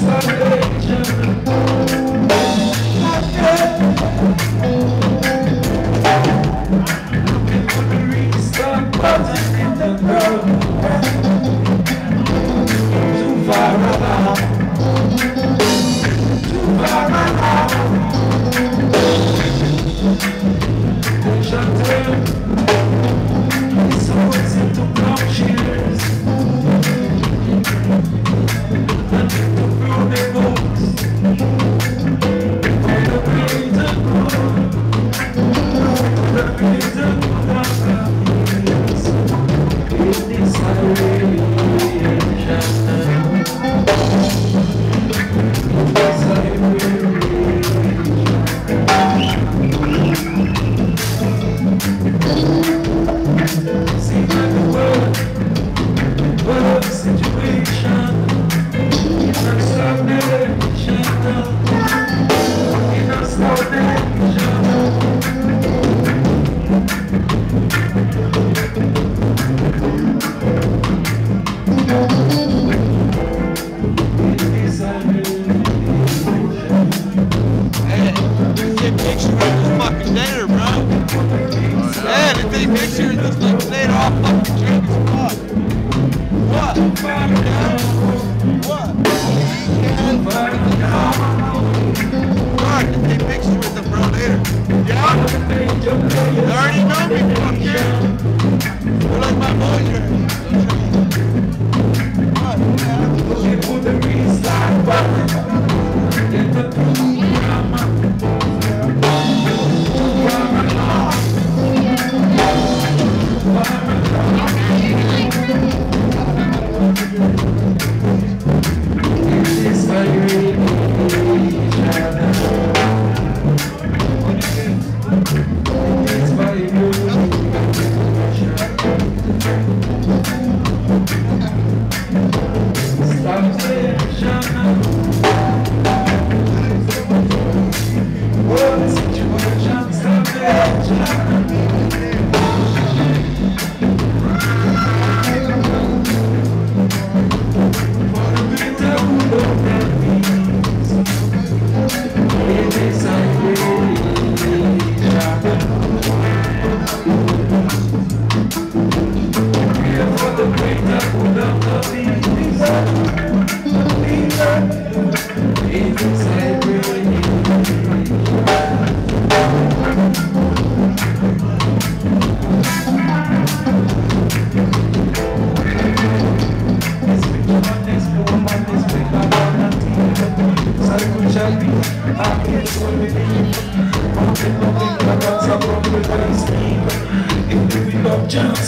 Inside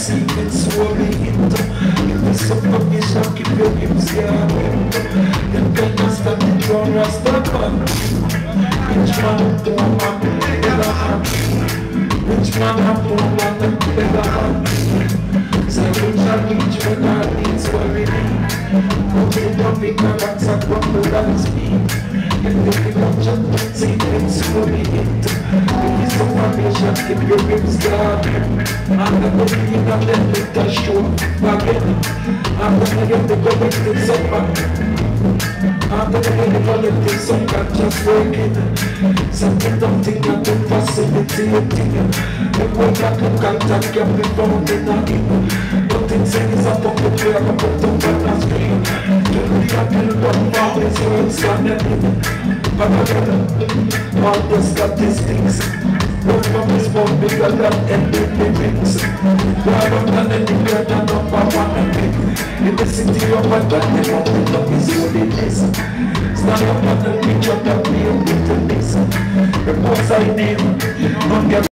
solely into. If the supplication keep your lips here. Then can you stand the throne Rastafari? Which man to a man ever happy? Which man have no man ever happy? Salvation reach when our needs were in need. Mountain of ignorance and compromise me. If the production secrets fully into With this information, keep your ribs guard I'm gonna be in a let the show again I'm gonna get the collective supper I'm gonna get the collective supper just working Something don't think I can facilitating The way I can contact can be found in a him Nothing saying a puppet where I'm about to run a screen To the apple, one for his words, standing all the statistics One from his phone bigger than any One of than any greater number one epic In the city of my body, nothing of holiness Stand up on the picture that we are with this Reports I name